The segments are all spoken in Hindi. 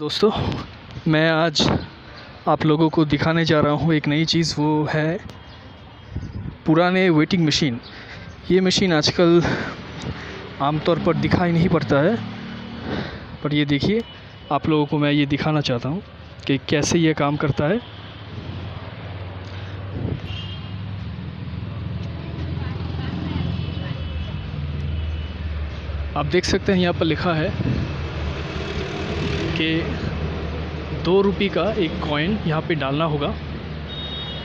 दोस्तों, मैं आज आप लोगों को दिखाने जा रहा हूँ एक नई चीज़, वो है पुराने वेटिंग मशीन। ये मशीन आजकल आमतौर पर दिखाई नहीं पड़ता है, पर ये देखिए, आप लोगों को मैं ये दिखाना चाहता हूँ कि कैसे ये काम करता है। आप देख सकते हैं, यहाँ पर लिखा है कि दो रुपये का एक कॉइन यहाँ पे डालना होगा।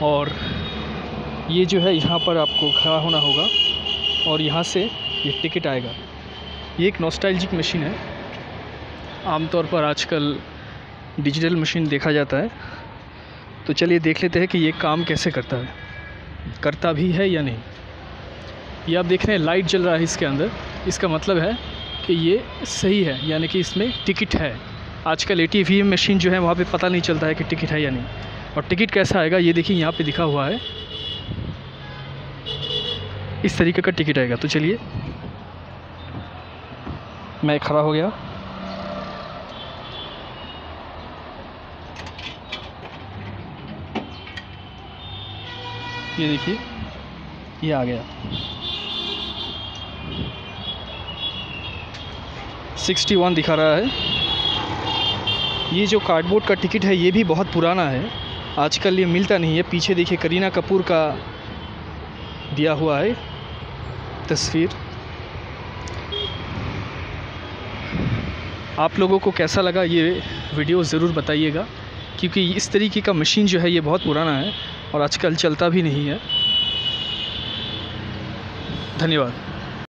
और ये जो है, यहाँ पर आपको खड़ा होना होगा और यहाँ से ये टिकट आएगा। ये एक नॉस्टैल्जिक मशीन है। आमतौर पर आजकल डिजिटल मशीन देखा जाता है। तो चलिए देख लेते हैं कि ये काम कैसे करता है। करता भी है या नहीं? ये आप देख रहे हैं लाइट जल रहा है इसके अंदर। इसका मतलब है कि ये सही है, यानी कि इसमें टिकट है। आजकल ए टी मशीन जो है वहाँ पे पता नहीं चलता है कि टिकट है या नहीं। और टिकट कैसा आएगा, ये देखिए यहाँ पे दिखा हुआ है। इस तरीके का टिकट आएगा तो चलिए। मैं खड़ा हो गया। ये देखिए, ये आ गया। सिक्सटी वन दिखा रहा है। ये जो कार्डबोर्ड का टिकट है, ये भी बहुत पुराना है। आजकल ये मिलता नहीं है। पीछे देखिए, करीना कपूर का दिया हुआ है तस्वीर। आप लोगों को कैसा लगा ये वीडियो ज़रूर बताइएगा। क्योंकि इस तरीके का मशीन जो है, ये बहुत पुराना है और आजकल चलता भी नहीं है। धन्यवाद।